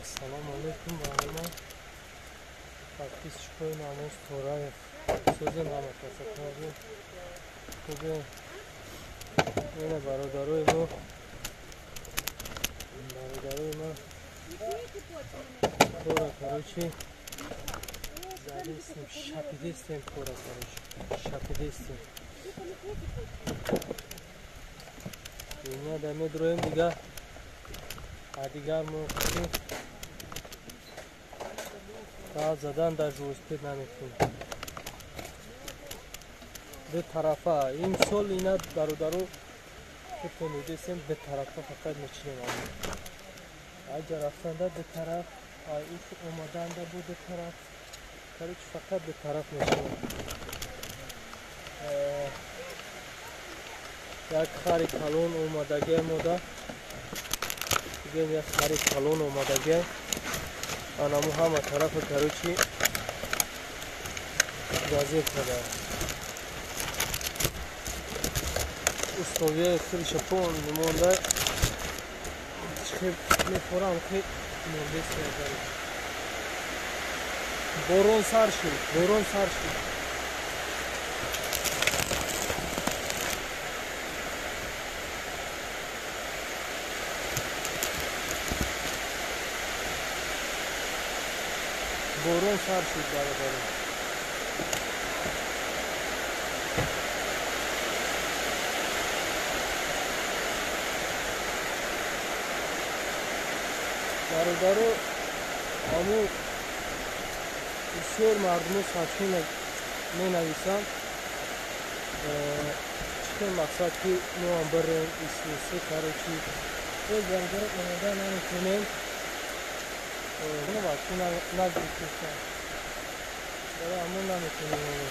ассалому алайкум ба ҳама подписчикои намоз тораев. Сӯзем ҳама касакави хубе. Ина бародарои мо. Бародарои ма. Тора карочи задистем шапидистем тора карочи шапидистем. Ина да медроем дига а дигар мо баъд задан дар велосипед наметавонем бетарафа имсол ина бародару худто медисем бетарафа фақат мечинем аҷа рафтанда бетараф омаданда бу бетараф карич фақат бетараф мечинем. Э, як хари калон омадагия мода дигем як хари калон омадагия анаму ҳама тарафа каручи газет када условияи хели шапон мемонда. Мехорам хе мондесиадар борон сар шуд борон сар шуд Որոն շարժի բարեբարում։ Բարեբարը ամու իսոր մարդմոս հաչին է մենավիսան չկեն մaqsad ki նոան բրեն իսնիսը կարոչի Ես բանդերը ունեդան անիքունեն えー、のはつななってきてさだからもうなめてみよう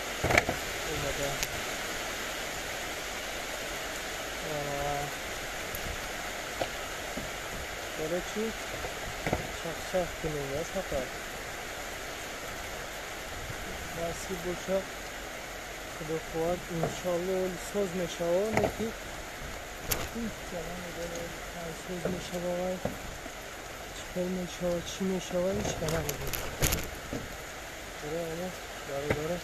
今で。Gereksiz çaksak kılığına satar. Nasıl boşa kılıklar inşallah öyle söz meşağı ne ki? Hiç zaman öyle söz meşağı var. Кормящего, чинящего личка надо будет. Реально, дорога, дорога.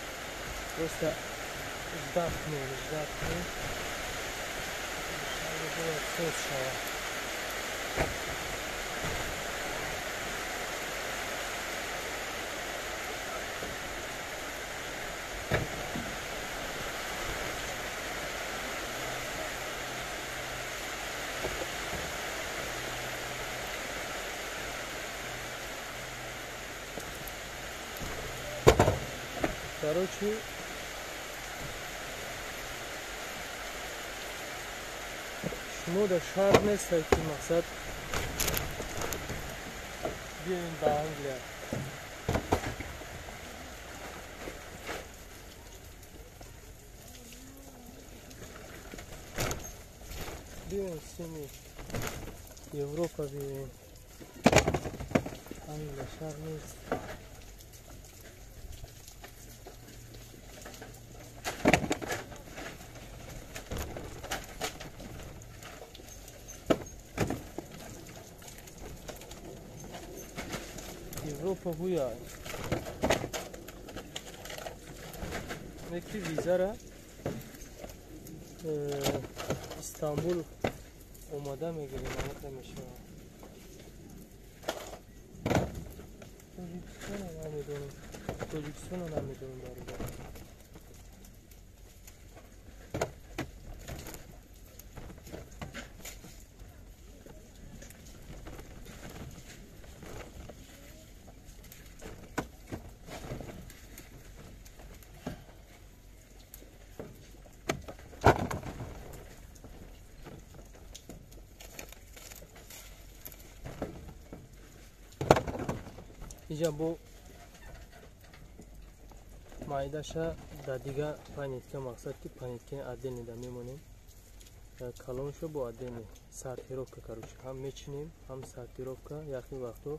Просто вздохнул, вздохнул. Надо было сушило. Thank you. Короче, шнур шар не сайти мақсад. Едем до Англии. Берем семи. Европа берем. Англия шар не Ropohuja. Neki vizara İstanbul omada mı gelin? Anlat demiş ya. Çocuksun anamı dönüm. Çocuksun anamı dönüm. Иҷа бо майдаша да дига панитка мақсад ки паниткаи аддени да мемонем. Калоншо бо аддени сартировка каручи ҳам мечинем ҳам сартировка яхи вақто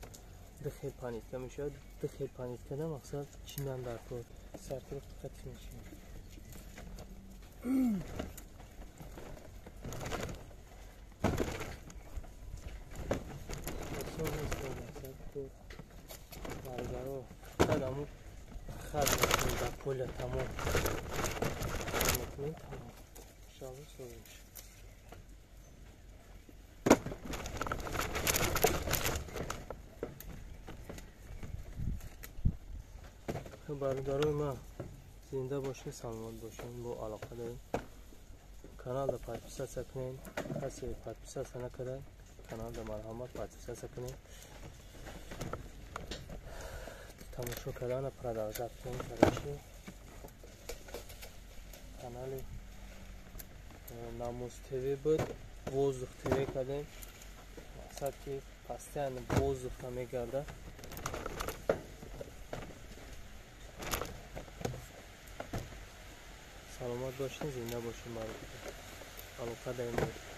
духел панитка мешавад. Духел паниткада мақсад чиндан дар кор сартировка қатӣ мечинем осон کارگرا خودم خرج میکنیم در پل تمام میکنیم تمام شاید سوزی میشه برادرای من زنده باشین سلامت باشین با علاقه داریم کانال دا پادپیسات سکنین کسی پادپیسات نکرده کانال دا مرحمت پادپیسات سکنین тамошо кардана продолжат кунед караши. Канали намуз тв буд воздух тв кардем. Мақсад ки постоянно воздуха мегардад саломат бошед зинда бошед алоқа дар ин